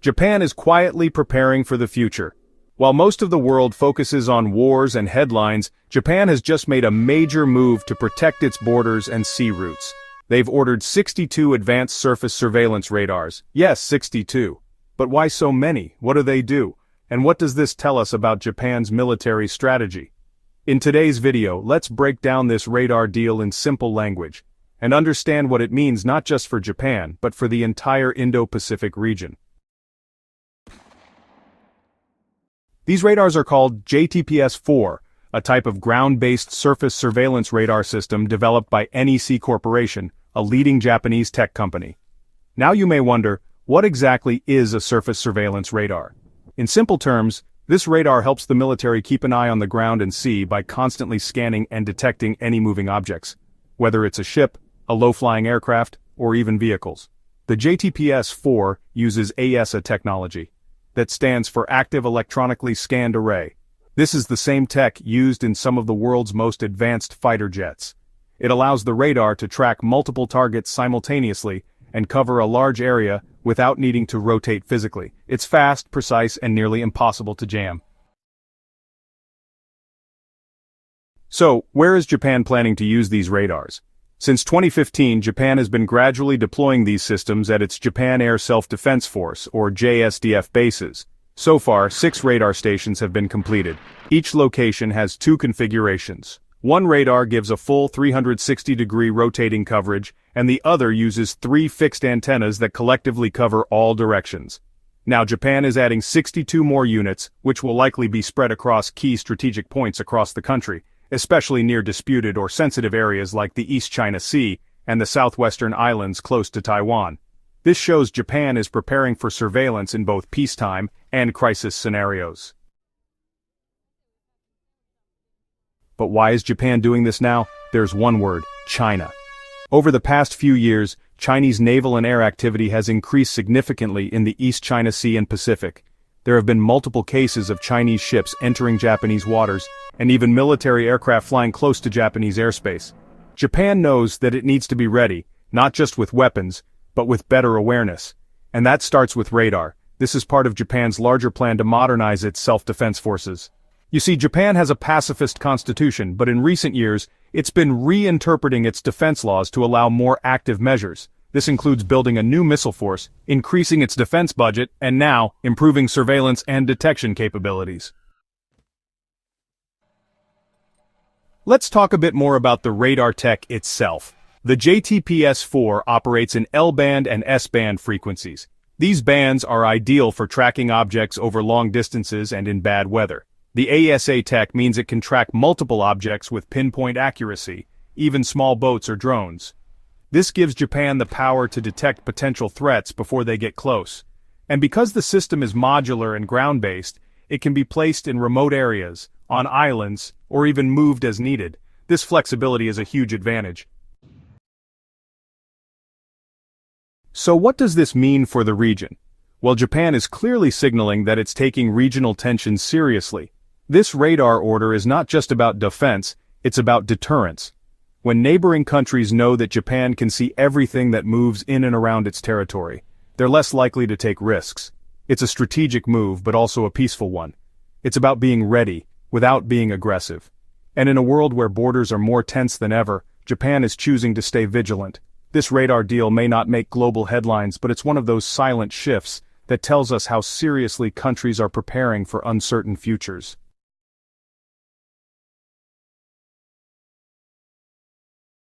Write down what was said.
Japan is quietly preparing for the future. While most of the world focuses on wars and headlines, Japan has just made a major move to protect its borders and sea routes. They've ordered 62 advanced surface surveillance radars. Yes, 62. But why so many? What do they do? And what does this tell us about Japan's military strategy? In today's video, let's break down this radar deal in simple language, and understand what it means not just for Japan, but for the entire Indo-Pacific region. These radars are called JTPS-4, a type of ground-based surface surveillance radar system developed by NEC Corporation, a leading Japanese tech company. Now you may wonder, what exactly is a surface surveillance radar? In simple terms, this radar helps the military keep an eye on the ground and sea by constantly scanning and detecting any moving objects, whether it's a ship, a low-flying aircraft, or even vehicles. The JTPS-4 uses AESA technology, that stands for Active Electronically Scanned Array. This is the same tech used in some of the world's most advanced fighter jets. It allows the radar to track multiple targets simultaneously and cover a large area without needing to rotate physically. It's fast, precise, and nearly impossible to jam. So, where is Japan planning to use these radars? Since 2015 Japan has been gradually deploying these systems at its Japan Air Self-Defense Force, or JSDF bases. So far, six radar stations have been completed. Each location has two configurations. One radar gives a full 360-degree rotating coverage, and the other uses three fixed antennas that collectively cover all directions. Now Japan is adding 62 more units, which will likely be spread across key strategic points across the country, especially near disputed or sensitive areas like the East China Sea and the southwestern islands close to Taiwan. This shows Japan is preparing for surveillance in both peacetime and crisis scenarios. But why is Japan doing this now? There's one word, China. Over the past few years, Chinese naval and air activity has increased significantly in the East China Sea and Pacific. There have been multiple cases of Chinese ships entering Japanese waters, and even military aircraft flying close to Japanese airspace. Japan knows that it needs to be ready, not just with weapons, but with better awareness. And that starts with radar. This is part of Japan's larger plan to modernize its self-defense forces. You see, Japan has a pacifist constitution, but in recent years, it's been reinterpreting its defense laws to allow more active measures. This includes building a new missile force, increasing its defense budget, and now, improving surveillance and detection capabilities. Let's talk a bit more about the radar tech itself. The JTPS-4 operates in L-band and S-band frequencies. These bands are ideal for tracking objects over long distances and in bad weather. The AESA tech means it can track multiple objects with pinpoint accuracy, even small boats or drones. This gives Japan the power to detect potential threats before they get close. And because the system is modular and ground-based, it can be placed in remote areas, on islands, or even moved as needed. This flexibility is a huge advantage. So what does this mean for the region? Well Japan is clearly signaling that it's taking regional tensions seriously. This radar order is not just about defense, it's about deterrence. When neighboring countries know that Japan can see everything that moves in and around its territory, they're less likely to take risks. It's a strategic move but also a peaceful one. It's about being ready, without being aggressive. And in a world where borders are more tense than ever, Japan is choosing to stay vigilant. This radar deal may not make global headlines but it's one of those silent shifts that tells us how seriously countries are preparing for uncertain futures.